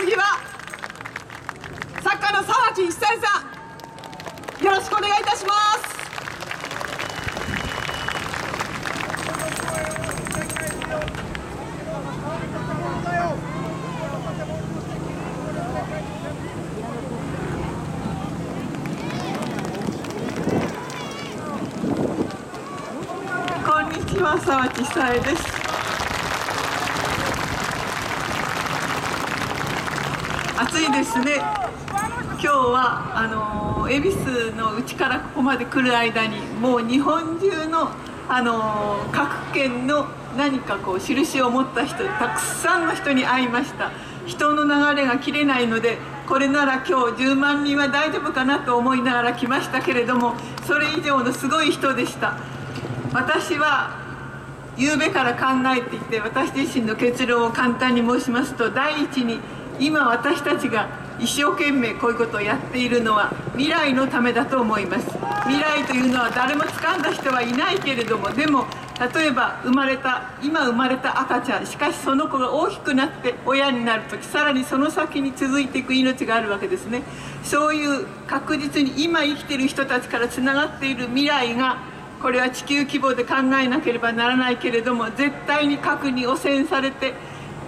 次は作家の沢木久恵さん。よろしくお願いいたします。こんにちは沢木久恵です。暑いですね。今日はあの恵比寿のうちからここまで来る間にもう日本中のあの各県の何かこう印を持った人たくさんの人に会いました。人の流れが切れないのでこれなら今日10万人は大丈夫かなと思いながら来ましたけれどもそれ以上のすごい人でした。私は昨べから考えていて私自身の結論を簡単に申しますと第一に今私たちが一生懸命こういうことをやっているのは未来のためだと思います。未来というのは誰も掴んだ人はいないけれどもでも例えば生まれた今生まれた赤ちゃんしかしその子が大きくなって親になる時さらにその先に続いていく命があるわけですね。そういう確実に今生きてる人たちからつながっている未来がこれは地球規模で考えなければならないけれども絶対に核に汚染されて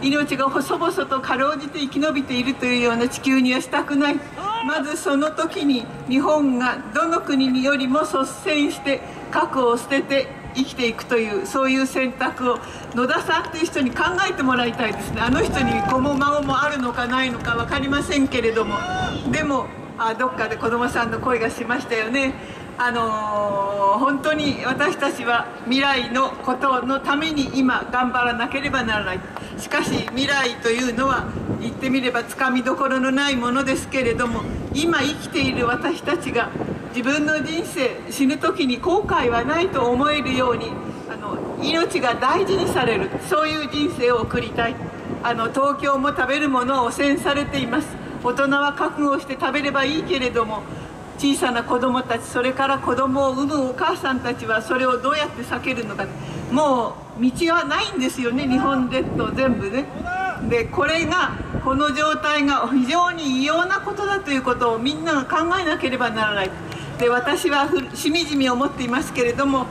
命が細々とかろうじて生き延びているというような地球にはしたくない。まずその時に日本がどの国によりも率先して核を捨てて生きていくというそういう選択を野田さんという人に考えてもらいたいですね。あの人に子も孫もあるのかないのか分かりませんけれども。でもあどっかで子どもさんの声がしましたよねあのー、本当に私たちは未来のことのために今頑張らなければならないしかし未来というのは言ってみればつかみどころのないものですけれども今生きている私たちが自分の人生死ぬ時に後悔はないと思えるようにあの命が大事にされるそういう人生を送りたい。あの東京も食べるものは汚染されています。大人は覚悟して食べればいいけれども小さな子供たちそれから子供を産むお母さんたちはそれをどうやって避けるのか。もう道はないんですよね日本列島全部ね。でこれがこの状態が非常に異様なことだということをみんなが考えなければならない。で私はしみじみ思っていますけれども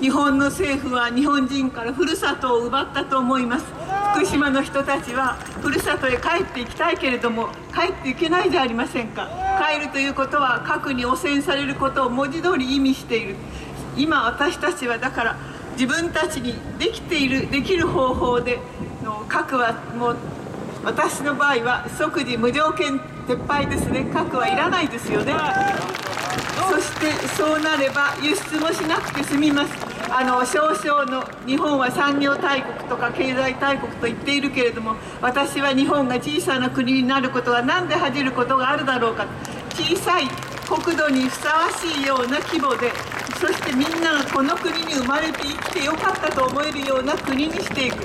日本の政府は日本人からふるさとを奪ったと思います。福島の人たちはふるさとへ帰っていきたいけれども帰っていけないじゃありませんか。帰るということは核に汚染されることを文字通り意味している。今私たちはだから自分たちにできているできる方法での核はもう私の場合は即時無条件撤廃ですね。核はいらないですよね。そしてそうなれば輸出もしなくて済みます。あの少々の日本は産業大国とか経済大国と言っているけれども私は日本が小さな国になることは何で恥じることがあるだろうか。小さい国土にふさわしいような規模でそしてみんながこの国に生まれて生きてよかったと思えるような国にしていく。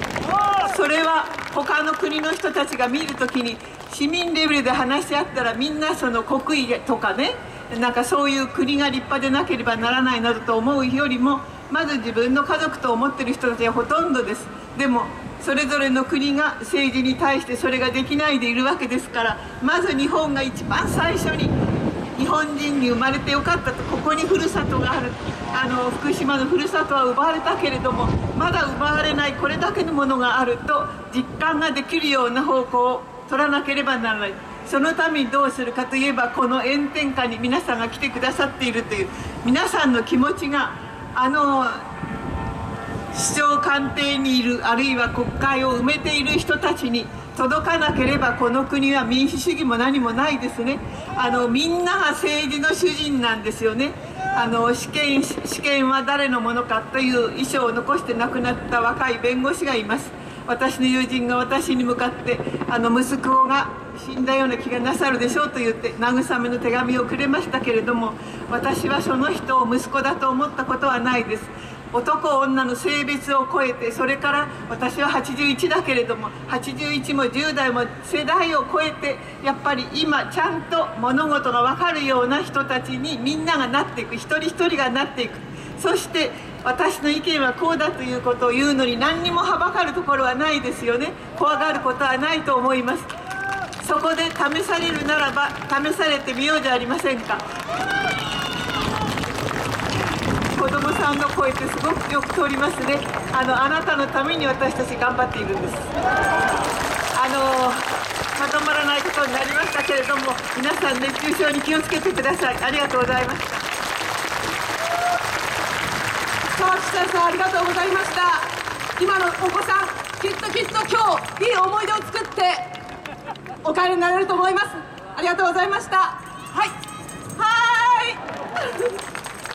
それは他の国の人たちが見るときに市民レベルで話し合ったらみんなその国威とかねなんかそういう国が立派でなければならないなどと思うよりもまず自分の家族と思ってる人たちはほとんどです。でもそれぞれの国が政治に対してそれができないでいるわけですからまず日本が一番最初に日本人に生まれてよかったとここにふるさとがある。あの福島のふるさとは奪われたけれどもまだ奪われないこれだけのものがあると実感ができるような方向を取らなければならない。そのためにどうするかといえばこの炎天下に皆さんが来てくださっているという皆さんの気持ちがあの首相官邸にいるあるいは国会を埋めている人たちに届かなければこの国は民主主義も何もないですね。あのみんなが政治の主人なんですよね。あの試験試験は誰のものかという遺書を残して亡くなった若い弁護士がいます。私の友人が私に向かってあの息子が死んだような気がなさるでしょうと言って慰めの手紙をくれましたけれども私はその人を息子だと思ったことはないです。男女の性別を超えてそれから私は81だけれども81も10代も世代を超えてやっぱり今ちゃんと物事が分かるような人たちにみんながなっていく。一人一人がなっていく。そして私の意見はこうだということを言うのに何にもはばかるところはないですよね。怖がることはないと思います。そこで試されるならば試されてみようじゃありませんか。子供さんの声ってすごくよく通りますね。あのあなたのために私たち頑張っているんです。あのまとまらないことになりましたけれども皆さん熱中症に気をつけてください。ありがとうございました。さんありがとうございました。今のお子さんきっときっと今日いい思い出を作ってお帰りになれると思います。ありがとうございました。はい。はーい。